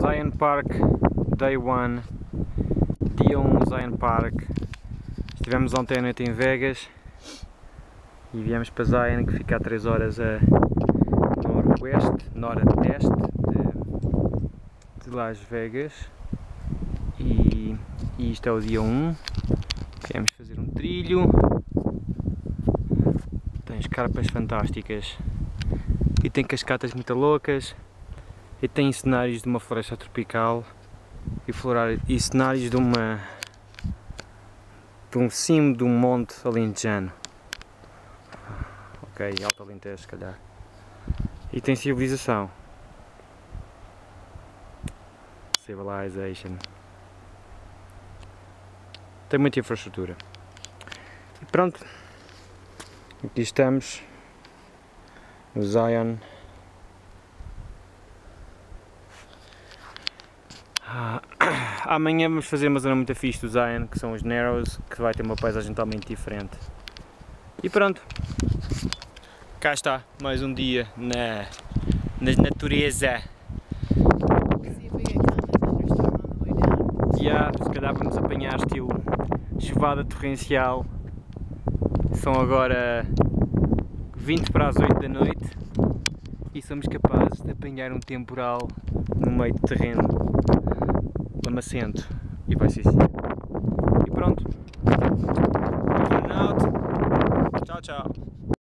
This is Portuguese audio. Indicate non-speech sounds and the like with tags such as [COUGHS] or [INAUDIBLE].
Zion Park, Day 1, dia 1 Zion Park. Estivemos ontem à noite em Vegas e viemos para Zion que fica a 3 horas a noroeste, nordeste de, de Las Vegas. E, e isto é o dia 1. Viemos fazer um trilho. Tem escarpas fantásticas e tem cascatas muito loucas e tem cenários de uma floresta tropical e, florar, e cenários de uma de um cimo de um monte alentejano. Ok, alto alentejo se calhar. E tem civilização. Civilization. Tem muita infraestrutura. E pronto. Aqui estamos. No Zion Ah, [COUGHS] amanhã vamos fazer uma zona muito fixe do Zion, que são os Narrows, que vai ter uma paisagem totalmente diferente. E pronto, cá está, mais um dia na, na natureza. Yeah, se calhar vamos apanhar estilo chuvada torrencial. São agora 20 para as 8 da noite e somos capazes de apanhar um temporal no meio do terreno lamacento e vai ser assim.